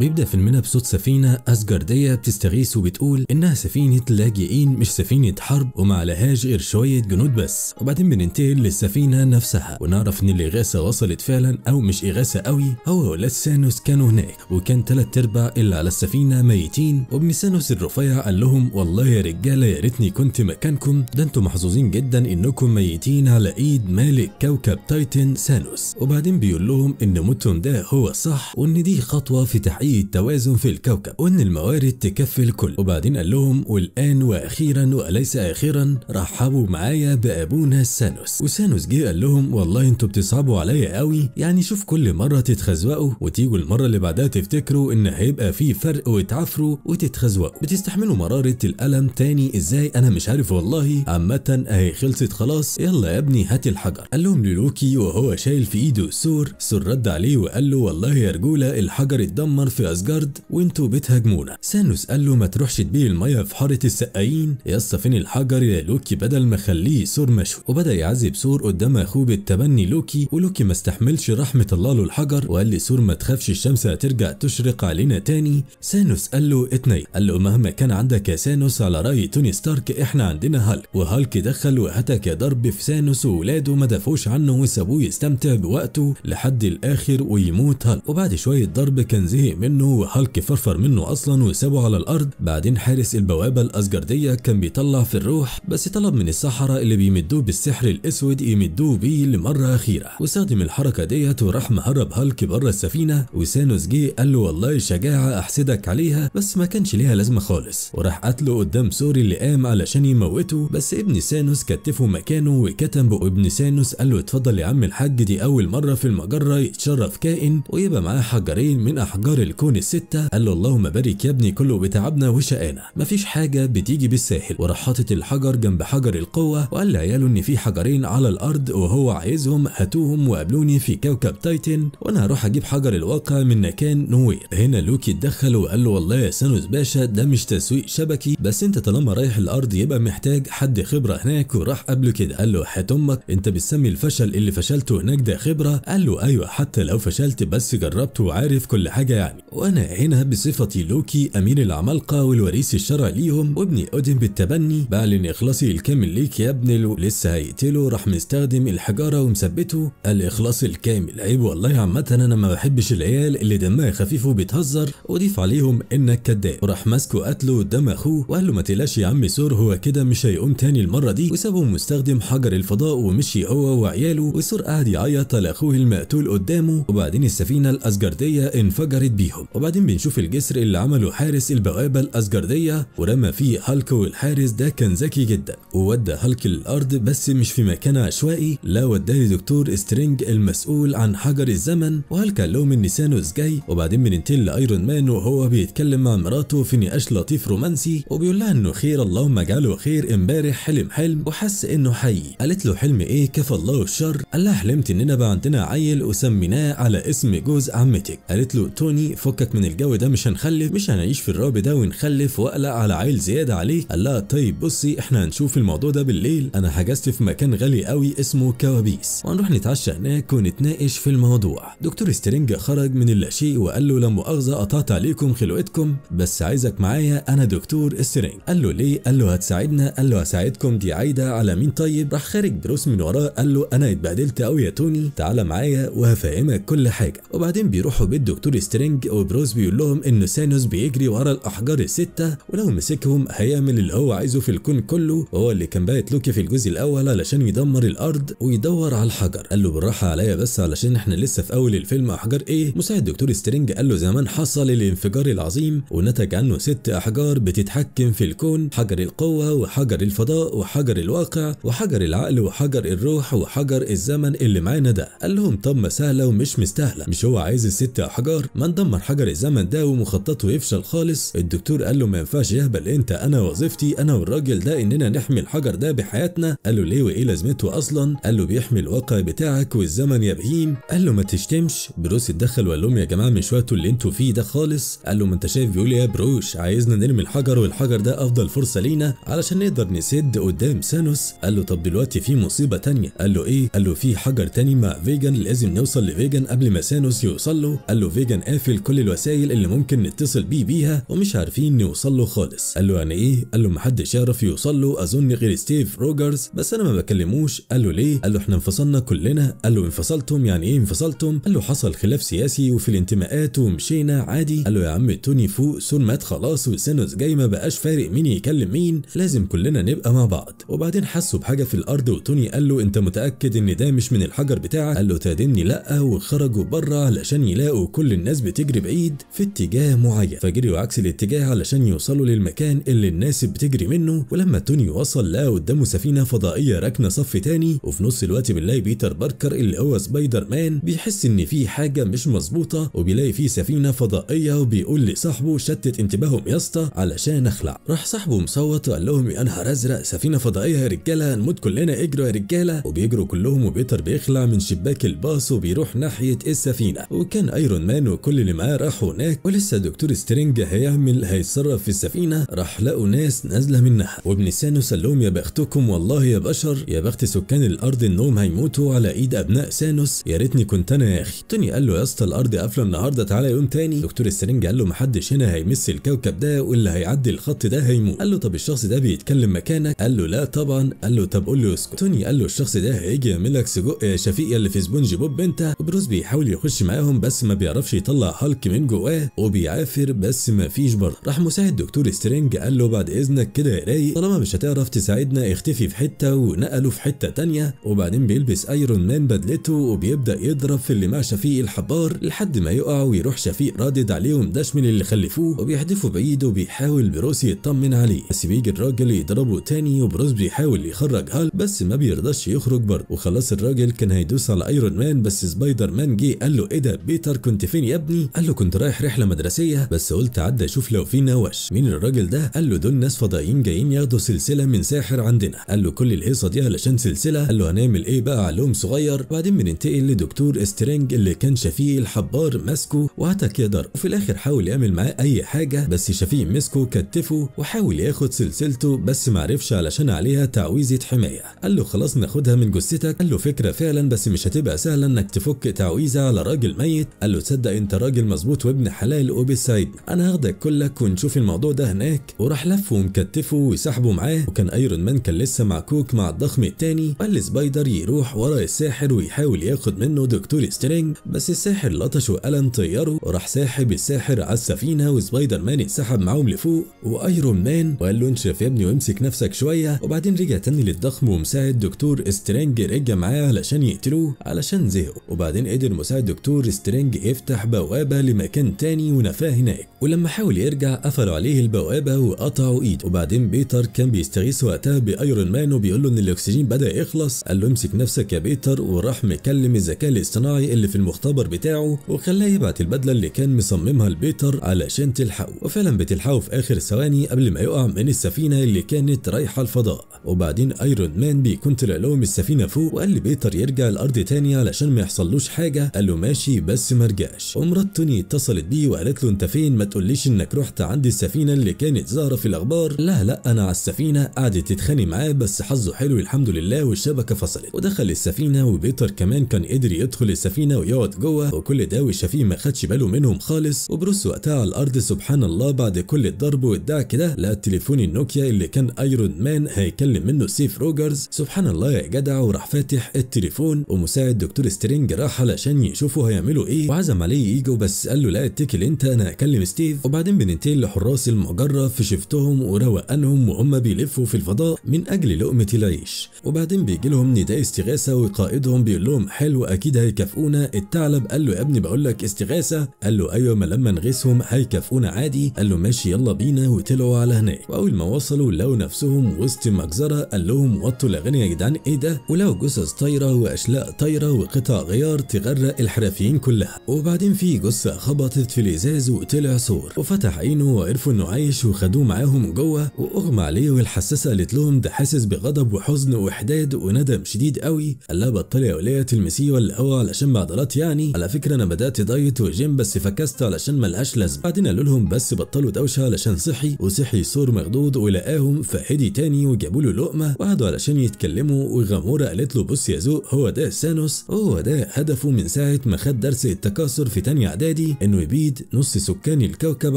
بيبدأ فيلمنا بصوت سفينة أسجردية بتستغيث وبتقول إنها سفينة لاجئين مش سفينة حرب وما عليهاش غير شوية جنود بس. وبعدين بننتقل للسفينة نفسها ونعرف إن الإغاثة وصلت فعلا أو مش إغاثة قوي. هو ولاد سانوس كانوا هناك وكان تلات أرباع اللي على السفينة ميتين. وابن سانوس الرفيع قال لهم والله يا رجالة يا ريتني كنت مكانكم. ده أنتوا محظوظين جدا إنكم ميتين على إيد مالك كوكب تايتن سانوس. وبعدين بيقول لهم إن موتهم ده هو صح وإن دي خطوة في تحقيق التوازن في الكوكب. وإن الموارد تكفي الكل وبعدين قال لهم والآن وأخيرا وليس أخيرا رحبوا معايا بأبونا سانوس. وسانوس جه قال لهم والله أنتوا بتصعبوا عليا قوي. يعني شوف كل مرة تتخزوقوا وتيجوا المرة اللي بعدها تفتكروا إن هيبقى في فرق وتعفروا وتتخزوقوا. بتستحملوا مرارة الألم تاني؟ إزاي؟ أنا مش عارف والله. عامة أهي خلصت خلاص. يلا يا ابني هات الحجر. قالهم للوكي وهو شايل في إيده سور. سور رد عليه وقال له والله يا رجولة الحجر اتدمر في أسجارد وانتوا بتهاجمونا. ثانوس قال له ما تروحش تبيع المية في حارة السقايين. ها فين الحجر يا لوكي؟ بدل ما أخليه سور مشوي. وبدأ يعذب سور قدام أخوه بالتبني لوكي ولوكي ما استحملش راح مطلع له الحجر وقال لسور ما تخافش الشمس هترجع تشرق علينا تاني. ثانوس قال له اتنيل قال له مهما كان عندك يا ثانوس على رأي توني ستارك إحنا عندنا هالك وهالك دخل وهتك ضرب في سانوس وولاده ما دافوش عنه وسابوه يستمتع بوقته لحد الآخر ويموت هالك وبعد شوية ضرب كان زهق منه وهالك فرفر منه أصلا وسابه على الأرض. بعدين حارس البوابة الاسجرديه كان بيطلع في الروح بس طلب من السحره اللي بيمدوه بالسحر الأسود يمدوه بيه لمرة أخيرة. واستخدم الحركة ديت وراح مهرب هالك بره السفينة. وسانوس جه قال له والله شجاعة أحسدك عليها بس ما كانش ليها لازمة خالص. وراح قتله قدام سوري اللي قام علشان يموته. بس ابن سانوس كتفه مكانه وكتم بقه. ابن سانوس قال له اتفضل يا عم الحاج دي أول مرة في المجرة يتشرف كائن ويبقى معاه حجرين من أحجار الكون الستة قال له اللهم بارك يا ابني كله بتعبنا وشقانا. مفيش حاجة بتيجي بالساهل. وراح حاطط الحجر جنب حجر القوة وقال لعياله إن في حجرين على الأرض وهو عايزهم هاتوهم وقابلوني في كوكب تايتن وأنا هروح أجيب حجر الواقع من مكان نووير. هنا لوكي اتدخل وقال له والله يا ثانوس باشا ده مش تسويق شبكي. بس أنت طالما رايح الأرض يبقى محتاج حد خبرة هناك وراحها قبل كده. قال له حياة أمك أنت بتسمي الفشل اللي فشلته هناك ده خبرة؟ قال له أيوه حتى لو فشلت بس جربت وعارف كل حاجة يعني. وأنا هنا بصفتي لوكي أمير العمالقه والوريث الشرعي ليهم وابن أودن بالتبني. بعلن اخلاصي الكامل ليك يا ابن لو لسه هيقتله راح مستخدم الحجارة ومثبته. الإخلاص الكامل. عيب والله عامة أنا ما بحبش العيال اللي دمها خفيف وبتهزر. وضيف عليهم إنك كداب وراح ماسكه قتله قدام أخوه. وقال له ما تقلقش يا عم سور هو كده مش هيقوم تاني المرة دي. وسابه مستخدم حجر الفضاء ومشي هو وعياله. وسور قعد يعيط على أخوه المقتول قدامه. وبعدين السفينة الأسجاردية انفجرت بيهم. وبعدين بنشوف الجسر اللي عمله حارس البوابة الأسجاردية ورمى فيه هالك والحارس ده كان ذكي جدا. وودى هالك للأرض بس مش في مكان عشوائي. لا وداه دكتور سترينج المسؤول عن حجر الزمن وهالك قال لهم إن سانوس جاي. وبعدين بننتقل لأيرون مان وهو بيتكلم مع مراته في نقاش لطيف رومانسي. وبيقول لها إنه خير اللهم اجعله خير امبارح حلم حلم وحس إنه حي. قالت له حلم إيه؟ كفى الله الشر. قال لها حلمت إننا بقى عندنا عيل وسميناه على اسم جوز عمتك. قالت له توني فكك من الجو ده مش هنخلف مش هنعيش في الرعب ده ونخلف وأقلق على عيل زيادة عليه. قال لها طيب بصي إحنا هنشوف الموضوع ده بالليل. أنا حجزت في مكان غالي قوي اسمه كوابيس. وهنروح نتعشى هناك ونتناقش في الموضوع. دكتور سترينج خرج من اللاشيء وقال له لا مؤاخذة قطعت عليكم خلقتكم. بس عايزك معايا أنا دكتور سترينج. قال له ليه؟ قال له هتساعدنا قال له هساعدكم دي عايدة على مين طيب؟ راح خارج بروس من وراه قال له أنا اتبهدلت قوي يا توني تعالى معايا وهفهمك كل حاجة. وبعدين بيروحوا بيت دكتور سترينج وبروس بيقول لهم ان سانوس بيجري ورا الأحجار الستة ولو مسكهم هيعمل اللي هو عايزه في الكون كله. وهو اللي كان باعت لوكي في الجزء الأول علشان يدمر الأرض ويدور على الحجر. قال له بالراحة عليا بس علشان إحنا لسه في أول الفيلم أحجار إيه؟ مساعد دكتور سترينج قال له زمان حصل الانفجار العظيم ونتج عنه ست أحجار بتتحكم في الكون. حجر القوة وحجر الفضاء وحجر الواقع وحجر العقل وحجر الروح وحجر الزمن اللي معانا ده. قال لهم طب ما سهلة ومش مستاهلة. مش هو عايز الست أحجار؟ ما ندمر حجر الزمن ده ومخططه يفشل خالص. الدكتور قال له ما ينفعش يا أهبل انت أنا وظيفتي أنا والراجل ده اننا نحمي الحجر ده بحياتنا. قال له ليه وايه لازمته أصلا؟ قال له بيحمي الواقع بتاعك والزمن يا بهيم قال له ما تشتمش. بروس اتدخل وقال لهم يا جماعة مش وقته اللي أنتوا فيه ده خالص. قال له ما انت شايف بيقول يا بروس؟ عايزنا نرمي الحجر والحجر ده أفضل فرصة لينا علشان نقدر نسد قدام سانوس. قال له طب دلوقتي في مصيبة تانية. قال له إيه؟ قال له في حجر تاني مع فيجن لازم نوصل لفيجن قبل ما سانوس يوصل له. قال له فيجن قافل كل كل الوسائل اللي ممكن نتصل بيه بيها ومش عارفين نوصل له خالص. قال له يعني إيه؟ قال له محدش يعرف يوصل له أظن غير ستيف روجرز بس أنا ما بكلموش. قال له ليه؟ قال له إحنا انفصلنا كلنا. قال له انفصلتم؟ يعني إيه انفصلتم؟ قال له حصل خلاف سياسي وفي الانتماءات ومشينا عادي. قال له يا عم توني فوق سور مات خلاص وسانوس جاي ما بقاش فارق مين يكلم مين. لازم كلنا نبقى مع بعض. وبعدين حسوا بحاجة في الأرض وتوني قال له أنت متأكد إن ده مش من الحجر بتاعك؟ قال له تادمني لأ وخرجوا بره علشان يلاقوا كل الناس بتجري بعيد في اتجاه معين. فجريوا عكس الاتجاه علشان يوصلوا للمكان اللي الناس بتجري منه ولما توني وصل لقى قدامه سفينة فضائية راكنة صف تاني وفي نص الوقت بنلاقي بيتر باركر اللي هو سبايدر مان بيحس إن في حاجة مش مظبوطة وبيلاقي في سفينة فضائية وبيقول لصاحبه شتت انتباههم يا اسطى علشان أخلع. راح صاحبه مصوت وقال لهم يا نهار أزرق سفينة فضائية يا رجالة نموت كلنا اجروا يا رجالة. وبيجروا كلهم وبيتر بيخلع من شباك الباص وبيروح ناحية السفينة. وكان ايرون مان وكل اللي معاه راحوا هناك ولسه دكتور سترينج هيعمل هيتصرف في السفينة. راح لقوا ناس نازلة منها وابن سانوس قال لهم يا بختكم والله يا بشر يا بخت سكان الأرض إنهم هيموتوا على إيد أبناء سانوس. يا ريتني كنت أنا يا أخي. توني قال له يا اسطى الأرض قافلة النهارده تعالى يوم تاني. دكتور سترينج قال له محدش هنا هيمس الكوكب ده واللي هيعدي الخط ده هيموت. قال له طب الشخص ده بيتكلم مكانك؟ قال له لا طبعا. قال له طب قول له اسكت. توني قال له الشخص ده هيجي يعمل لك سجق يا شفيق اللي في سبونج بوب انت. وبروس بيحاول يخش معاهم بس ما بيعرفش يطلع هالك. من جواه وبيعافر بس ما فيش برضه. راح مساعد دكتور سترينج قال له بعد إذنك كده يا رايق طالما مش هتعرف تساعدنا اختفي في حتة ونقله في حتة تانية وبعدين بيلبس ايرون مان بدلته وبيبدأ يضرب في اللي مع شفيق الحبار لحد ما يقع ويروح شفيق رادد عليهم داش من اللي خلفوه وبيحدفه بعيد وبيحاول بروس يطمن عليه. بس بيجي الراجل يضربه تاني وبروس بيحاول يخرج هالك بس ما بيرضاش يخرج برضه. وخلاص الراجل كان هيدوس على ايرون مان بس سبايدر مان جه قال له إيه ده؟ بيتر كنت فين يا ابني؟ قال له كنت رايح رحلة مدرسية بس قلت عدى أشوف لو في نوش مين الراجل ده؟ قال له دول ناس فضائيين جايين ياخدوا سلسلة من ساحر عندنا. قال له كل الهيصه دي علشان سلسلة. قال له هنعمل إيه بقى؟ علوم صغير. وبعدين بننتقل لدكتور سترينج اللي كان شفيق الحبار ماسكه وهتك يقدر وفي الآخر حاول يعمل معاه أي حاجة بس شفيق مسكه كتفه وحاول ياخد سلسلته بس معرفش علشان عليها تعويذة حماية. قال له خلاص ناخدها من جثتك. قال له فكرة فعلا بس مش هتبقى سهلة إنك تفك تعويذة على راجل ميت. قال له تصدق أنت راجل مظبوط وابن حلال وبالسعيد أنا هاخدك كلك ونشوف الموضوع ده هناك. وراح لفه ومكتفه وسحبه معاه. وكان أيرون مان كان لسه معكوك مع الضخم التاني. قال لسبايدر يروح ورا الساحر ويحاول ياخد منه دكتور سترينج. بس الساحر لطش وقلم طيره وراح ساحب الساحر على السفينة وسبايدر مان اتسحب معاهم لفوق. وأيرون مان وقال له انشف يا ابني وامسك نفسك شوية. وبعدين رجع تاني للضخم ومساعد دكتور سترينج رجع معاه علشان يقتلوه علشان زهقوا. وبعدين قدر مساعد دكتور سترينج يفتح بوابة لمكان تاني ونفاه هناك. ولما حاول يرجع قفلوا عليه البوابة وقطعوا ايده وبعدين بيتر كان بيستغيث وقتها بأيرون مان وبيقول له إن الأكسجين بدأ يخلص. قال له امسك نفسك يا بيتر وراح مكلم الذكاء الاصطناعي اللي في المختبر بتاعه وخلاه يبعت البدلة اللي كان مصممها لبيتر علشان تلحقه. وفعلا بتلحقه في آخر ثواني قبل ما يقع من السفينة اللي كانت رايحة الفضاء. وبعدين أيرون مان بيكون طلع لهم السفينة فوق وقال لبيتر يرجع الأرض تاني علشان ما يحصلوش حاجة. قال له ماشي بس ما رجعش. ومرات توني اتصلت بيه وقالت له أنت فين؟ ما تقوليش إنك رحت عند السفينة اللي كانت ظاهرة في الأخبار. لا لا أنا على السفينة. قعدت تتخانق معاه بس حظه حلو الحمد لله والشبكة فصلت. ودخل السفينة وبيتر كمان كان قدر يدخل السفينة ويقعد جوه وكل ده والشفيق ما خدش باله منهم خالص. وبروس وقتها على الأرض سبحان الله بعد كل الضرب والدعك ده لقى التليفون النوكيا اللي كان ايرون مان هيكلم منه ستيف روجرز. سبحان الله يا جدع وراح فاتح التليفون ومساعد دكتور سترينج راح علشان يشوفوا هيعملوا إيه. وعزم عليه يجوا بس قال له لا اتكل أنت أنا هكلم ستيف. وبعدين بننتقل لحراس المجرة في سفينتهم وروقانهم وهم بيلفوا في الفضاء من أجل لقمة العيش. وبعدين بيجي لهم نداء استغاثة وقائدهم بيقول لهم حلو أكيد هيكافئونا. الثعلب قال له يا ابني بقول لك استغاثة. قال له أيوه ما لما نغيثهم هيكافئونا عادي. قال له ماشي يلا بينا. وطلعوا على هناك. وأول ما وصلوا لقوا نفسهم وسط مجزره قال لهم وطوا الاغاني يا جدعان إيه ده؟ ولقوا جثث طايرة وأشلاء طايرة وقطع غيار تغرق الحرفيين كلها. وبعدين في خبطة في الازاز وطلع سور وفتح عينه وعرفوا إنه عايش وخدوه معاهم جوه وأغمى عليه والحساسة قالت لهم ده حاسس بغضب وحزن واحداد وندم شديد قوي. قال لها بطلي يا وليه تلمسيه ولا هو علشان بعضلات يعني. على فكرة أنا بدأت diet و gym بس فكست علشان ملهاش لازمة. بعدين قالوا لهم بس بطلوا دوشة علشان صحي. وصحي سور مخدود ولقاهم فهدي تاني وجابوا له لقمة. وقعدوا علشان يتكلموا وغامورا قالت له بص يا ذوق هو ده سانوس هو ده هدفه من ساعة ما خد درس التكاثر في تانية إعدادي. ذكي إنه يبيد نص سكان الكوكب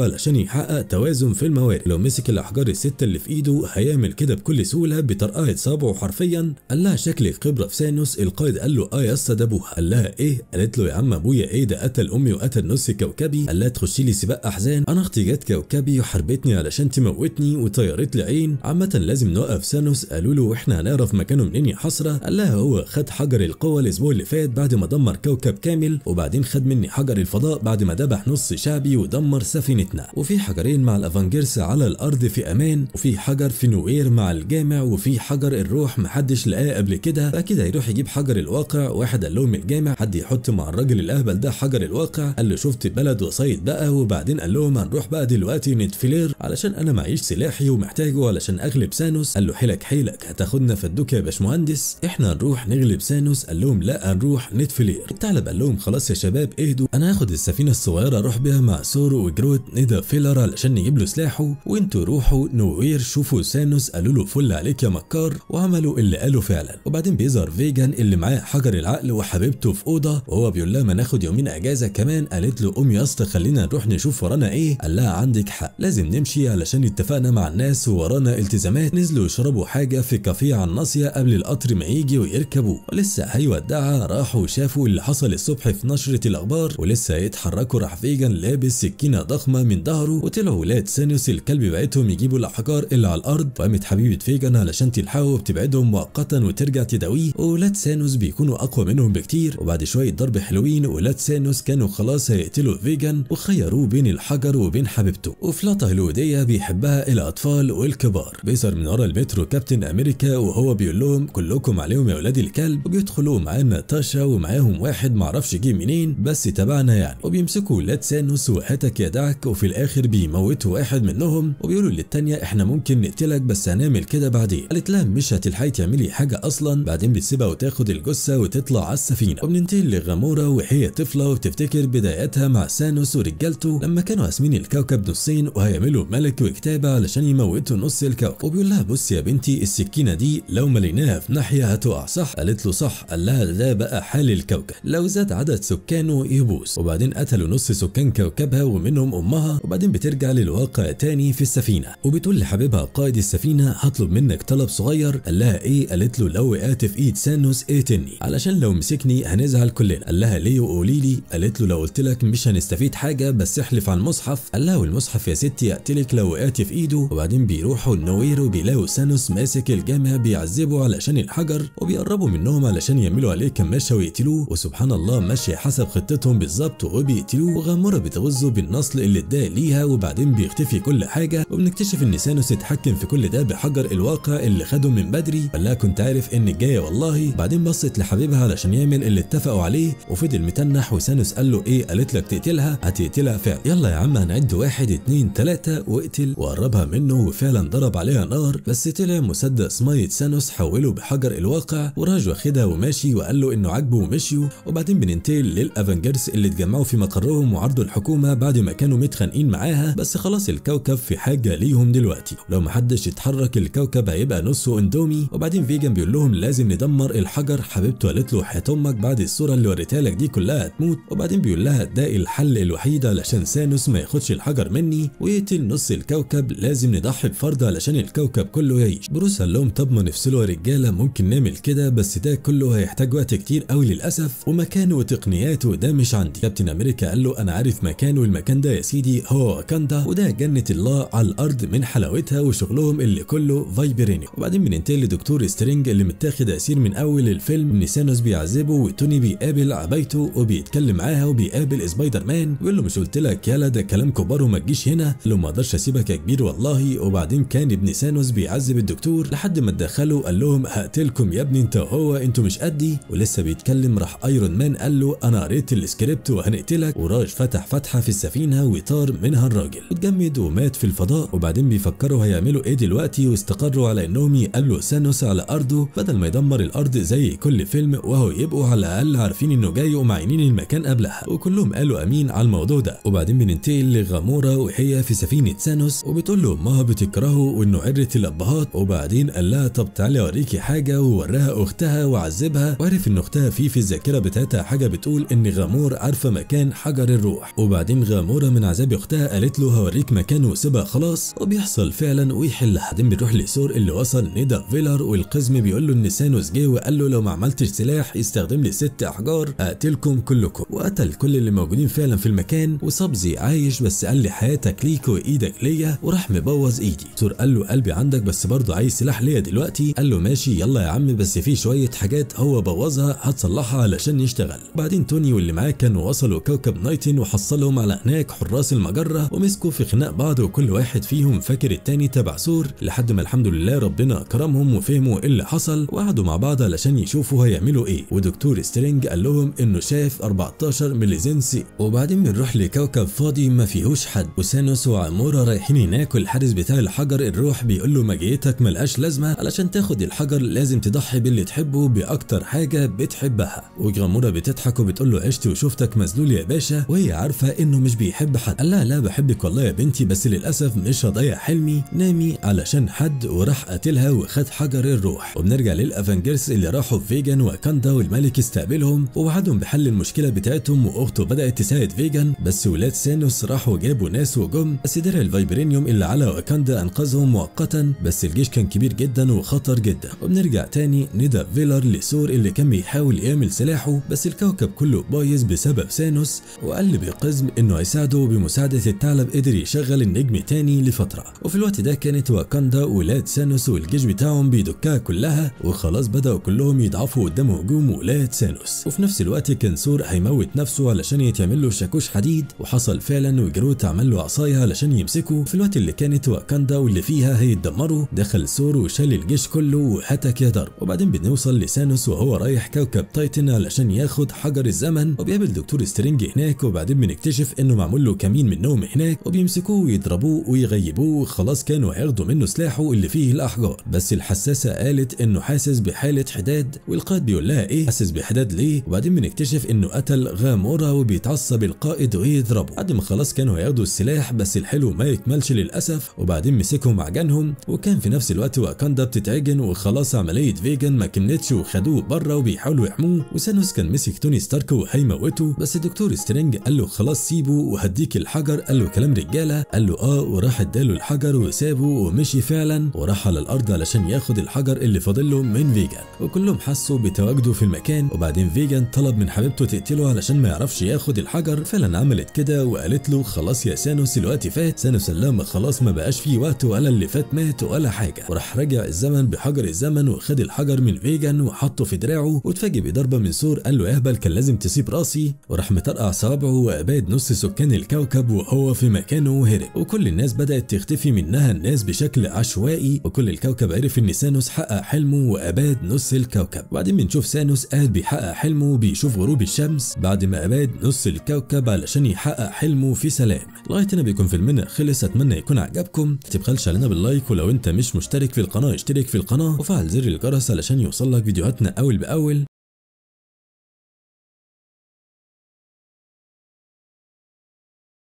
علشان يحقق توازن في الموارد. لو مسك الأحجار الستة اللي في إيده هيعمل كده بكل سهولة بطرقعة صابعه حرفيا. قال لها شكلك خبره في سانوس القائد قال له آه يا اسطى ده ابوها قال لها إيه؟ قالت له يا عم أبويا إيه ده؟ قتل أمي وقتل نص كوكبي. قال لها تخشي لي سباق أحزان. أنا أختي جت كوكبي وحربتني علشان تموتني وطيرت لي عين. عامة لازم نوقف سانوس قالوا له وإحنا هنعرف مكانه منين يا حسرة؟ قال لها هو خد حجر القوه الأسبوع اللي فات بعد ما دمر كوكب كامل وبعدين خد مني حجر الفضاء بعد ما ذبح نص شعبي ودمر سفينتنا. وفي حجرين مع الافانجرس على الأرض في أمان وفي حجر في نوير مع الجامع وفي حجر الروح محدش لقاه قبل كده. فاكيد هيروح يجيب حجر الواقع واحد قال لهم الجامع حد يحط مع الراجل الأهبل ده حجر الواقع؟ قال له شفت بلد وصيد بقى وبعدين قال لهم هنروح بقى دلوقتي نيدافيلير. علشان أنا معيش سلاحي ومحتاجه علشان أغلب سانوس. قال له حيلك حيلك هتاخدنا في دوكة يا باشمهندس؟ إحنا هنروح نغلب سانوس؟ قال لهم لا هنروح نيدافيلير. الثعلب قال لهم خلاص يا شباب اهدوا. أنا هاخد السفينة الصغيره أروح بيها مع سور وجروت نيدافيلير علشان نجيب له سلاحه وإنتوا روحوا نوير شوفوا سانوس قالوا له فل عليك يا مكار وعملوا اللي قالوا فعلا. وبعدين بيظهر فيجن اللي معاه حجر العقل وحبيبته في أوضة وهو بيقول لها ما ناخد يومين أجازة كمان؟ قالت له قوم يا أسطى خلينا نروح نشوف ورانا إيه؟ قال لها عندك حق. لازم نمشي علشان اتفقنا مع الناس وورانا التزامات. نزلوا يشربوا حاجة في كافيه على الناصية قبل القطر ما يجي ويركبوا. ولسه هيودعها راحوا شافوا اللي حصل الصبح في نشرة الأخبار ولسه هيتحركوا راح فيجان لابس سكينه ضخمة من ظهره وطلعوا ولاد سانوس الكلب بعتهم يجيبوا الأحجار اللي على الأرض. وقامت حبيبة فيجان علشان تلحقه وبتبعدهم مؤقتا وترجع تداويه. وولاد سانوس بيكونوا أقوى منهم بكتير. وبعد شوية ضرب حلوين ولاد سانوس كانوا خلاص هيقتلوا فيجان وخيروه بين الحجر وبين حبيبته. وفلاطه الودية بيحبها الأطفال والكبار. بيظهر من ورا المترو كابتن أمريكا وهو بيقول لهم كلكم عليهم يا ولاد الكلب. وبيدخلوا معاه ناتاشا ومعاهم واحد معرفش جه منين بس تبعنا يعني. وبيمسكوا ولاد سانوس وهاتك يا دعك وفي الآخر بيموتوا واحد منهم. وبيقولوا للتانية إحنا ممكن نقتلك بس هنعمل كده بعدين. قالت لها مش هتلحقي تعملي حاجة أصلا بعدين بتسيبها وتاخد الجثة وتطلع على السفينة. وبننتقل لغامورا وهي طفلة وبتفتكر بداياتها مع سانوس ورجالته لما كانوا قاسمين الكوكب نصين وهيعملوا ملك وكتابة علشان يموتوا نص الكوكب. وبيقول لها بصي يا بنتي السكينة دي لو مليناها في ناحية هتقع. صح؟ قالت له صح. قال لها ده بقى حال الكوكب. لو زاد عدد سكانه يبوظ. وبعدين قتلوا نص سكان كوكبها ومنهم أمها وبعدين بترجع للواقع تاني في السفينة. وبتقول لحبيبها قائد السفينة هطلب منك طلب صغير. قال لها إيه؟ قالت له لو وقعت في إيد سانوس اقتلني. علشان لو مسكني هنزعل كلنا. قال لها ليه وقولي لي؟ قالت له لو قلت لك مش هنستفيد حاجة بس احلف على المصحف قال لها والمصحف يا ستي اقتلك لو وقعت في إيده. وبعدين بيروحوا النوير وبيلاقوا سانوس ماسك الجامع بيعذبه علشان الحجر وبيقربوا منهم علشان يعملوا عليه كماشه ويقتلوه. وسبحان الله ماشي حسب خطتهم بالظبط وبيقتلوه وغاموره بتغزه بالنصل اللي اداه ليها وبعدين بيختفي كل حاجة وبنكتشف إن سانوس اتحكم في كل ده بحجر الواقع اللي خده من بدري. قال لها كنت عارف إن الجاية والله. بعدين بصت لحبيبها علشان يعمل اللي اتفقوا عليه وفضل متنح وسانوس قال له إيه؟ قالت لك تقتلها؟ هتقتلها فعلا. يلا يا عم هنعد واحد اتنين تلاتة واقتل. وقربها منه وفعلا ضرب عليها نار. بس طلع مسدس مية سانوس حوله بحجر الواقع وراح واخدها وماشي وقال له إنه عاجبه ومشيوا. وبعدين بننتقل للافنجرز اللي اتجمعوا في مقرهم وعرضوا الحكومة بعد ما كانوا متخانقين معاها بس خلاص الكوكب في حاجة ليهم دلوقتي. لو محدش يتحرك الكوكب هيبقى نصه اندومي. وبعدين فيجن بيقول لهم لازم ندمر الحجر. حبيبته قالت له حياة أمك بعد الصورة اللي وريتها لك دي كلها هتموت. وبعدين بيقول لها ده الحل الوحيد علشان سانوس ما ياخدش الحجر مني. ويقتل نص الكوكب. لازم نضحي بفرد علشان الكوكب كله يعيش. بروس قال لهم طب ما نفصله يا رجالة ممكن نعمل كده بس ده كله هيحتاج وقت كتير قوي للأسف. ومكانه وتقنياته ده مش عندي. كابتن أمريكا قال له أنا عارف مكانه والمكان ده يا سيدي هو واكاندا وده جنه الله على الأرض من حلاوتها وشغلهم اللي كله فايبرينيوم وبعدين بننتقل لدكتور سترينج اللي متاخد أسير من أول الفيلم ان سانوس بيعذبه وتوني بيقابل عبايته وبيتكلم معاها وبيقابل سبايدر مان بيقول له مش قلت لك يالا ده كلام كبار وما تجيش هنا. له ما أقدرش أسيبك يا كبير والله. وبعدين كان ابن سانوس بيعذب الدكتور لحد ما اتدخلوا قال لهم هقتلكم يا ابني انت وهو أنتوا مش قدي. ولسه بيتكلم راح أيرون مان قال له أنا قريت السكريبت وهنقتلك. وراح فتح فتحة في السفينة وطار منها الراجل. اتجمد ومات في الفضاء وبعدين بيفكروا هيعملوا إيه دلوقتي؟ واستقروا على إنهم يقابلوا سانوس على أرضه بدل ما يدمر الأرض زي كل فيلم وهو يبقوا على الأقل عارفين إنه جاي ومعينين المكان قبلها. وكلهم قالوا آمين على الموضوع ده. وبعدين بننتقل لغامورا وهي في سفينة سانوس وبتقول له إنها بتكرهه وإنه عره الأبهات. وبعدين قال لها طب تعالي أوريكي حاجة ووراها أختها وعذبها. وعرف إن أختها في في الذاكرة بتاعتها حاجة بتقول إن غامورا عارفة مكان حجر الروح. وبعدين غامورا من عذاب أختها قالت له هوريك مكانه وسيبها خلاص. وبيحصل فعلا ويحل بعدين بنروح لسور اللي وصل نيدافيلير والقزم بيقول له إن سانوس جه وقال له لو ما عملتش سلاح يستخدم لي ست أحجار أقتلكم كلكم. وقتل كل اللي موجودين فعلا في المكان. وسابني عايش بس قال لي حياتك ليك وإيدك ليا وراح مبوظ إيدي. سور قال له قلبي عندك بس برضه عايز سلاح ليا دلوقتي؟ قال له ماشي يلا يا عم بس في شوية حاجات هو بوظها هتصلحها علشان يشتغل. بعدين توني واللي معاه كانوا وصلوا كوكب تايتن وحصلهم على هناك حراس المجرة ومسكوا في خناق بعض وكل واحد فيهم فاكر التاني تبع ثور لحد ما الحمد لله ربنا كرمهم وفهموا إيه اللي حصل وقعدوا مع بعض علشان يشوفوا هيعملوا إيه. ودكتور سترينج قال لهم إنه شاف 14 مليون سنة وبعدين بنروح لكوكب فاضي ما فيهوش حد. وسانوس وغامورا رايحين هناك والحارس بتاع الحجر الروح بيقول له مجيتك ملهاش لازمة علشان تاخد الحجر لازم تضحي باللي تحبه بأكتر حاجة بتحبها. وغامورا بتضحك وبتقول له عشت وشفتك مذلول يا باشا. وهي عارفة إنه مش بيحب حد. قال لها لا بحبك والله يا بنتي بس للأسف مش هضيع حلمي أنا علشان حد وراح قاتلها وخد حجر الروح. وبنرجع لل Avengers اللي راحوا في فيجن واكاندا والملك استقبلهم ووعدهم بحل المشكلة بتاعتهم وأخته بدأت تساعد فيجن بس ولاد سانوس راحوا جابوا ناس وجم. بس درع الفايبرينيوم اللي على واكاندا أنقذهم مؤقتا بس الجيش كان كبير جدا وخطر جدا. وبنرجع تاني ندى فيلر لسور اللي كان بيحاول يعمل سلاحه بس الكوكب كله بايظ بسبب سانوس. وقال بقزم إنه هيساعده بمساعدة الثعلب قدر يشغل النجم تاني لفترة. وفي الوقت ده كانت واكاندا ولاد سانوس والجيش بتاعهم بيدكها كلها وخلاص بدأوا كلهم يضعفوا قدام هجوم ولاد سانوس. وفي نفس الوقت كان سور هيموت نفسه علشان يتعمل له شاكوش حديد وحصل فعلا وجروت عمل له عصاية علشان يمسكه. في الوقت اللي كانت واكاندا واللي فيها هيتدمروا دخل سور وشال الجيش كله وهتك يا ضرب وبعدين بنوصل لسانوس وهو رايح كوكب تايتن علشان ياخد حجر الزمن. وبيقابل دكتور سترينج هناك وبعدين بنكتشف إنه معمول له كمين منهم هناك وبيمسكوه ويضربوه ويغيبوه خلاص كانوا هياخدوا منه سلاحه اللي فيه الأحجار. بس الحساسة قالت إنها حاسة بحالة حداد والقائد بيقول لها إيه؟ حاسس بحداد ليه؟ وبعدين بنكتشف إنه قتل غامورا وبيتعصب القائد ويضربه. بعد ما خلاص كانوا هياخدوا السلاح بس الحلو ما يكملش للأسف. وبعدين مسكهم عجنهم وكان في نفس الوقت واكاندا بتتعجن وخلاص عملية فيجن ما كملتش وخدوه بره وبيحاولوا يحموه. وسانوس كان مسك توني ستارك وهيموته بس الدكتور سترينج قال له خلاص سيبه وهديك الحجر. قال له كلام رجالة قال له آه وراح اداله الحجر وسابه ومشي فعلا وراح على الأرض علشان ياخد الحجر اللي فاضل له من فيجن وكلهم حسوا بتواجده في المكان وبعدين فيجن طلب من حبيبته تقتله علشان ما يعرفش ياخد الحجر. فعلا عملت كده وقالت له خلاص يا سانوس الوقت فات. سانوس قال لها ما خلاص ما بقاش فيه وقت ولا اللي فات مات ولا حاجة. وراح رجع الزمن بحجر الزمن وخد الحجر من فيجن وحطه في دراعه واتفاجئ بضربة من سور. قال له اهبل كان لازم تسيب راسي. وراح مطرقع صوابعه وأباد نص سكان الكوكب وهو في مكانه وهرب وكل الناس بدأت تختفي منها الناس بشكل عشوائي. وكل الكوكب عرف إن سانوس حقق حلمه وأباد نص الكوكب. بعدين بنشوف سانوس قاعد بيحقق حلمه بيشوف غروب الشمس بعد ما أباد نص الكوكب علشان يحقق حلمه في سلام. لغاية هنا بيكون فيلمنا خلص. أتمنى يكون عجبكم. تبخلش علينا باللايك. ولو أنت مش مشترك في القناة اشترك في القناة. وفعل زر الجرس علشان يوصلك فيديوهاتنا أول بأول.